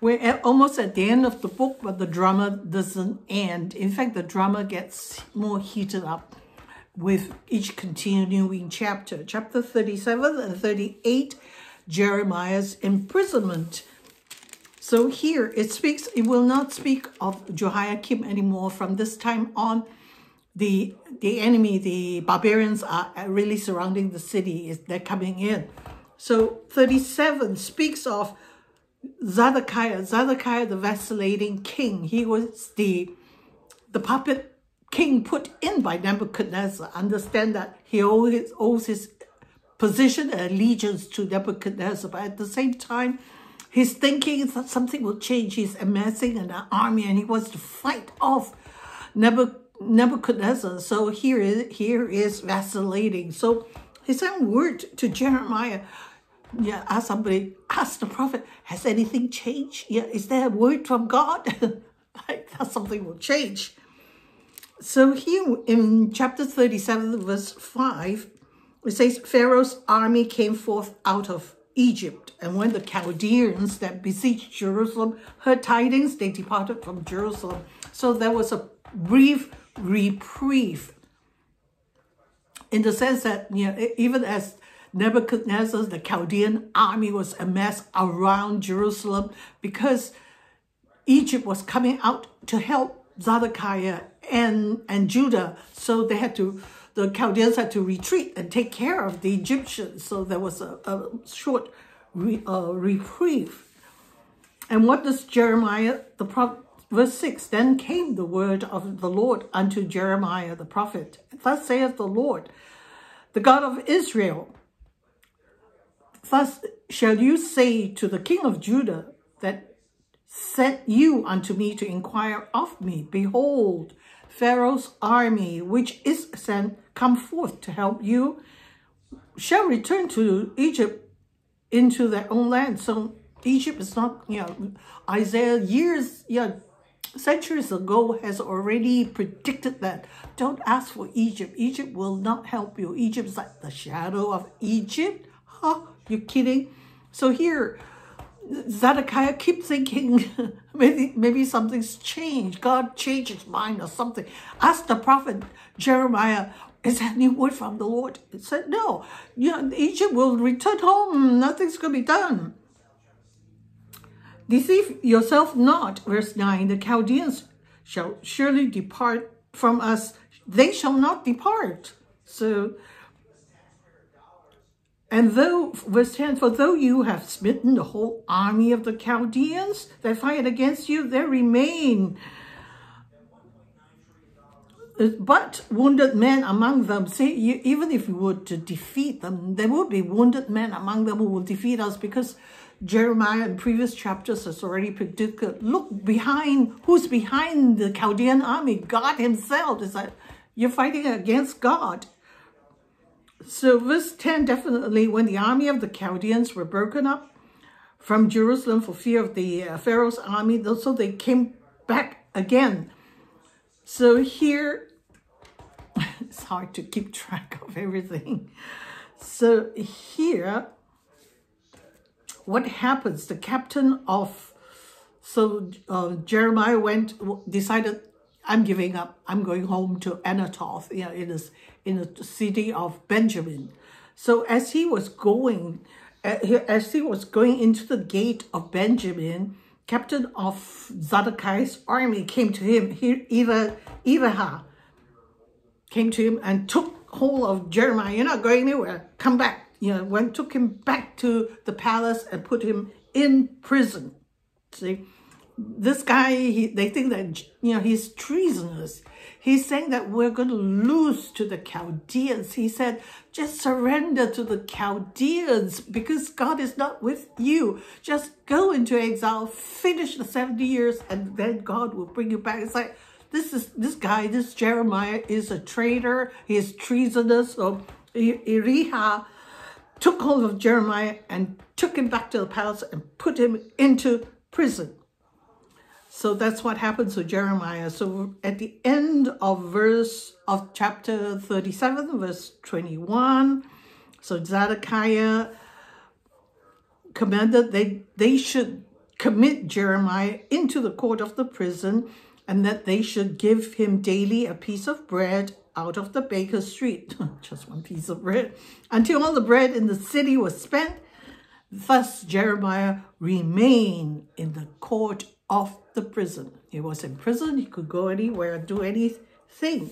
We're at, almost at the end of the book, but the drama doesn't end. In fact, the drama gets more heated up with each continuing chapter. Chapter 37 and 38, Jeremiah's imprisonment. So here it speaks, it will not speak of Jehoiakim anymore. From this time on, the the enemy, the barbarians are really surrounding the city. They're coming in. So 37 speaks of Zedekiah, Zedekiah the vacillating king. He was the, the puppet king put in by Nebuchadnezzar. Understand that he always owes his position and allegiance to Nebuchadnezzar, but at the same time, he's thinking that something will change. He's amassing an army and he wants to fight off Nebuchadnezzar. So here is, here is vacillating. So he sent word to Jeremiah, yeah, ask somebody, ask the prophet, has anything changed? Yeah, is there a word from God? that something will change. So here in chapter 37, verse 5, it says, Pharaoh's army came forth out of Egypt. And when the Chaldeans that besieged Jerusalem heard tidings, they departed from Jerusalem. So there was a brief reprieve in the sense that, you know, even as Nebuchadnezzar, the Chaldean army was amassed around Jerusalem because Egypt was coming out to help Zedekiah and, and Judah. So they had to, the Chaldeans had to retreat and take care of the Egyptians. So there was a, a short re, uh, reprieve. And what does Jeremiah, the prophet, verse 6, Then came the word of the Lord unto Jeremiah the prophet. Thus saith the Lord, the God of Israel, Thus shall you say to the king of Judah that sent you unto me to inquire of me, Behold, Pharaoh's army, which is sent, come forth to help you, shall return to Egypt into their own land. So Egypt is not, you know, Isaiah years, yeah, centuries ago has already predicted that. Don't ask for Egypt. Egypt will not help you. Egypt is like the shadow of Egypt. Huh? You kidding? So here, Zedekiah keep thinking maybe maybe something's changed. God changed his mind or something. Ask the prophet Jeremiah, is that any word from the Lord? He said, no. You know, Egypt will return home. Nothing's going to be done. Deceive yourself not. Verse 9, the Chaldeans shall surely depart from us. They shall not depart. So and though, verse 10, for though you have smitten the whole army of the Chaldeans that fight against you, there remain uh, but wounded men among them. See, you, even if you were to defeat them, there will be wounded men among them who will defeat us because Jeremiah in previous chapters has already predicted, look behind, who's behind the Chaldean army? God himself. Is that you're fighting against God. So verse 10, definitely when the army of the Chaldeans were broken up from Jerusalem for fear of the uh, Pharaoh's army, so they came back again. So here, it's hard to keep track of everything. So here, what happens? The captain of, so uh, Jeremiah went, decided, I'm giving up. I'm going home to Anathoth. You know, it is in the city of Benjamin. So as he was going, uh, as he was going into the gate of Benjamin, captain of Zedekiah's army came to him, He Irijah came to him and took hold of Jeremiah. You're not going anywhere. Come back. You know, went took him back to the palace and put him in prison. See, this guy, he, they think that, you know, he's treasonous. He's saying that we're going to lose to the Chaldeans. He said, just surrender to the Chaldeans because God is not with you. Just go into exile, finish the 70 years, and then God will bring you back. It's like, this is this guy, this Jeremiah is a traitor. He is treasonous. So Irijah took hold of Jeremiah and took him back to the palace and put him into prison. So that's what happens to Jeremiah. So at the end of verse of chapter 37, verse 21, so Zedekiah commanded they they should commit Jeremiah into the court of the prison and that they should give him daily a piece of bread out of the baker's street, just one piece of bread, until all the bread in the city was spent. Thus Jeremiah remained in the court of the prison. He was in prison, he could go anywhere, do anything.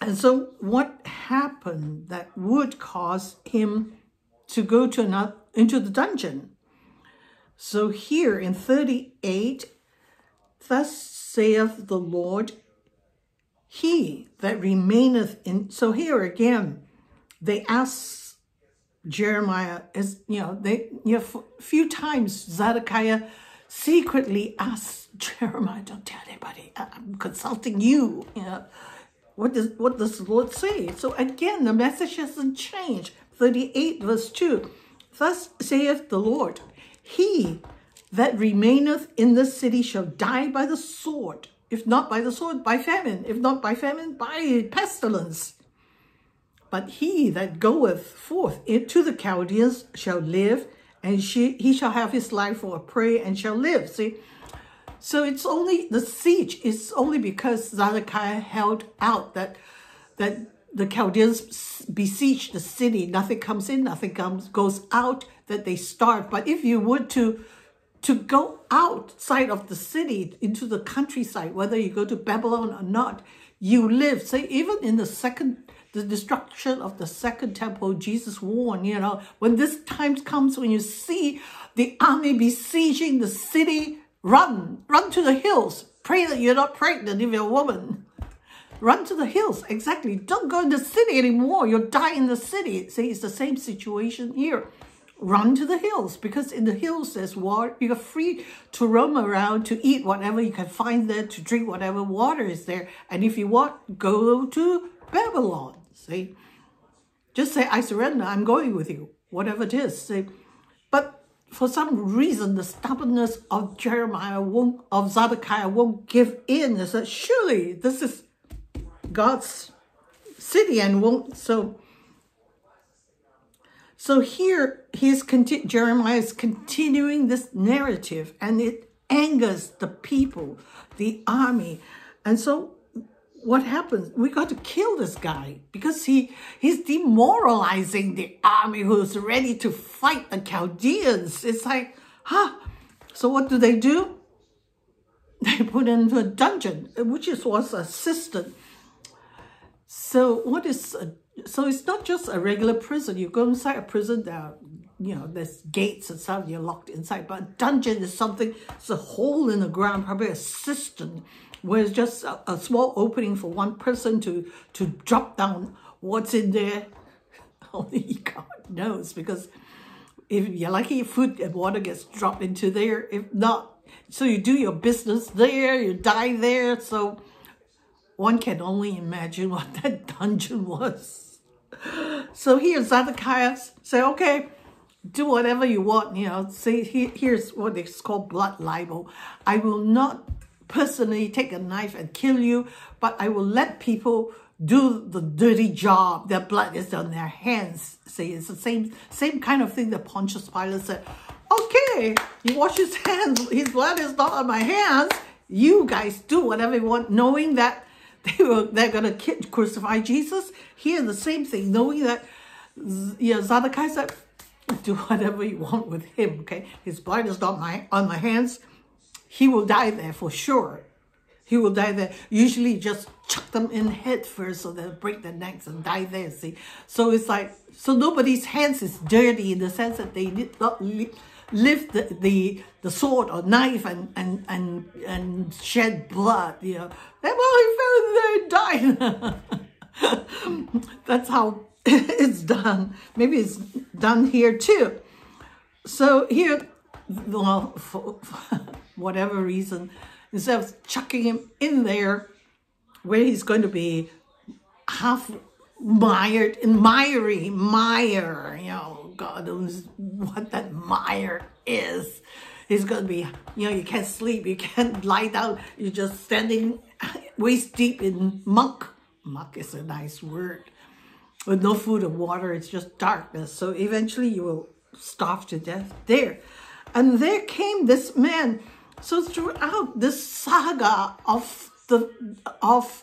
And so what happened that would cause him to go to another, into the dungeon? So here in 38, thus saith the Lord, he that remaineth in, so here again, they ask Jeremiah, is, you know, they, you know, a few times Zedekiah secretly asks Jeremiah, don't tell anybody, I'm consulting you, you know, what does, what does the Lord say? So again, the message hasn't changed. 38 verse 2, Thus saith the Lord, He that remaineth in the city shall die by the sword, if not by the sword, by famine, if not by famine, by pestilence. But he that goeth forth into the Chaldeans shall live, and she, he shall have his life for a prey and shall live. See, so it's only, the siege is only because Zedekiah held out that, that the Chaldeans besiege the city. Nothing comes in, nothing comes goes out, that they starve. But if you were to to go outside of the city into the countryside, whether you go to Babylon or not, you live. Say even in the second the destruction of the second temple, Jesus warned, you know, when this time comes when you see the army besieging the city, run, run to the hills. Pray that you're not pregnant if you're a woman. Run to the hills, exactly. Don't go in the city anymore. You'll die in the city. See, it's the same situation here run to the hills because in the hills there's water. You're free to roam around, to eat whatever you can find there, to drink whatever water is there. And if you want, go to Babylon. See, just say, I surrender, I'm going with you, whatever it is. Say, but for some reason, the stubbornness of Jeremiah won't, of Zedekiah won't give in. They said, surely this is God's city and won't, so so here he's Jeremiah is continuing this narrative and it angers the people, the army. And so what happens? We got to kill this guy because he he's demoralizing the army who's ready to fight the Chaldeans. It's like, huh? So what do they do? They put him into a dungeon, which is was a cistern. So what is a so it's not just a regular prison. You go inside a prison, there you know, there's gates and stuff, you're locked inside. But a dungeon is something, it's a hole in the ground, probably a cistern, where it's just a, a small opening for one person to, to drop down what's in there. Only God knows, because if you're lucky, food and water gets dropped into there. If not, so you do your business there, you die there. So one can only imagine what that dungeon was. So here Zedekiah say, okay, do whatever you want, you know, say here's what it's called blood libel. I will not personally take a knife and kill you, but I will let people do the dirty job. Their blood is on their hands. See, it's the same same kind of thing that Pontius Pilate said, okay, you wash his hands, his blood is not on my hands. You guys do whatever you want, knowing that they were they're gonna crucify Jesus. Here the same thing, knowing that yeah, Zedekiah said, do whatever you want with him. Okay, his blood is not my on my hands. He will die there for sure. He will die there. Usually just chuck them in head first so they'll break their necks and die there, see. So it's like, so nobody's hands is dirty in the sense that they did not lift the, the, the sword or knife and, and, and, and shed blood, you know. And well, he fell there and died. That's how it's done. Maybe it's done here too. So here, well, for, for whatever reason, instead of chucking him in there where he's going to be half mired in miry mire, you know, God knows what that mire is. He's going to be, you know, you can't sleep, you can't lie down, you're just standing waist deep in muck. Muck is a nice word. With no food or water, it's just darkness. So eventually you will starve to death there. And there came this man. So throughout this saga of the of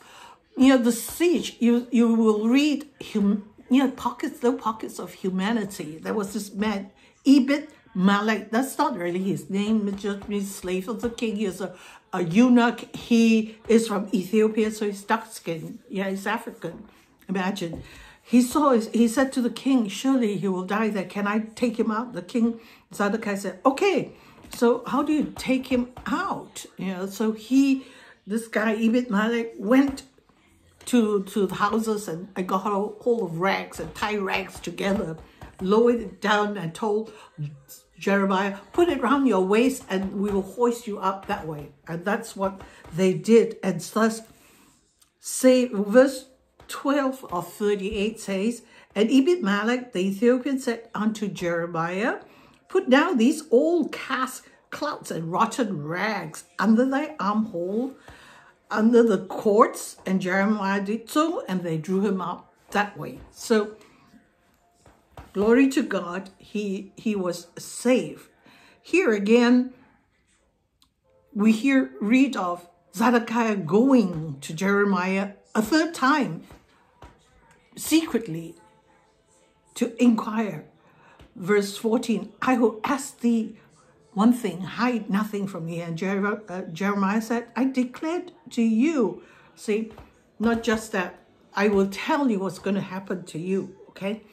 you know the siege, you you will read hum, you know pockets, little pockets of humanity. There was this man, Ebed Melech. That's not really his name. It just means slave of the king. He's a, a eunuch. He is from Ethiopia, so he's dark skinned. Yeah, he's African. Imagine. He saw, he said to the king, surely he will die there. Can I take him out? The king, Zedekiah said, okay. So how do you take him out? You know, so he, this guy, Ebed Melech, went to, to the houses and, and got a hold of rags and tie rags together, lowered it down and told Jeremiah, put it around your waist and we will hoist you up that way. And that's what they did. And thus, say, verse 12 of 38 says, And Ebed Melech the Ethiopian said unto Jeremiah, Put down these old cast clouts and rotten rags under thy armhole, under the courts. And Jeremiah did so, and they drew him out that way. So, glory to God, he, he was saved. Here again, we hear read of Zedekiah going to Jeremiah a third time secretly to inquire. Verse 14, I will ask thee one thing, hide nothing from me. And Jer uh, Jeremiah said, I declared to you, see, not just that, I will tell you what's going to happen to you, okay?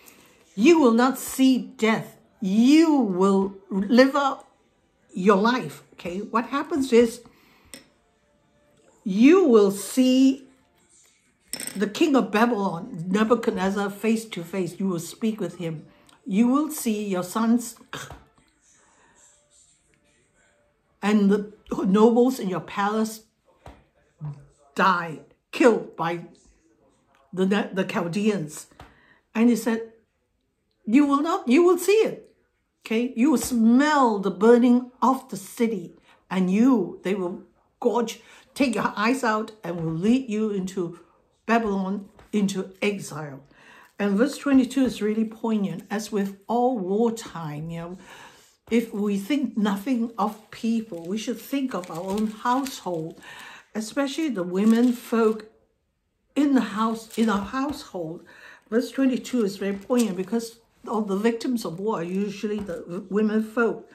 You will not see death. You will live out your life, okay? What happens is you will see the king of Babylon, Nebuchadnezzar, face to face. You will speak with him. You will see your sons and the nobles in your palace die, killed by the, the Chaldeans. And he said, you will not, you will see it. Okay, you will smell the burning of the city and you, they will gorge, take your eyes out and will lead you into Babylon into exile. And verse 22 is really poignant, as with all wartime, you know, if we think nothing of people, we should think of our own household, especially the women folk in the house, in our household. Verse 22 is very poignant because all the victims of war are usually the women folk.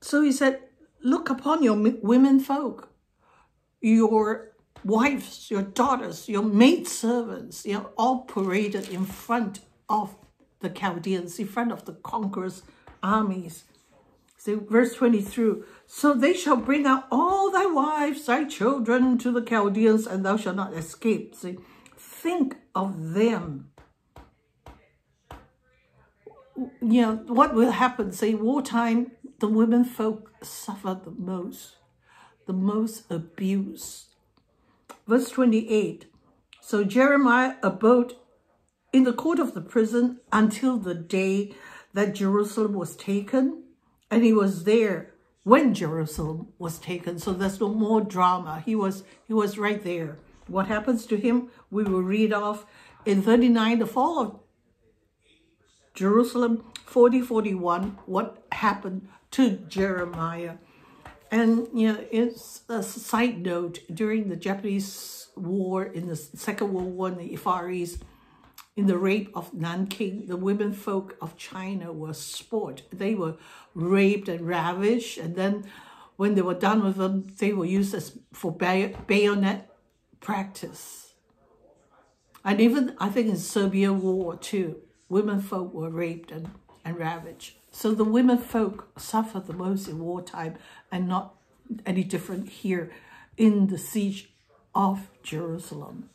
So he said, look upon your women folk, your wives, your daughters, your maid servants, you know, all paraded in front of the Chaldeans, in front of the conquerors' armies. See, verse 23, So they shall bring out all thy wives, thy children to the Chaldeans, and thou shalt not escape. See, think of them. You know, what will happen, say, wartime, the women folk suffer the most, the most abuse Verse 28, So Jeremiah abode in the court of the prison until the day that Jerusalem was taken, and he was there when Jerusalem was taken. So there's no more drama. He was he was right there. What happens to him? We will read off in 39, the fall of Jerusalem, 40, 41, what happened to Jeremiah. And, you know, it's a side note, during the Japanese war, in the Second World War in the Far East, in the rape of Nanking, the women folk of China were sport. They were raped and ravished. And then when they were done with them, they were used as for bay bayonet practice. And even, I think in Serbia war too, women folk were raped and, and ravaged. So the women folk suffer the most in wartime and not any different here in the siege of Jerusalem.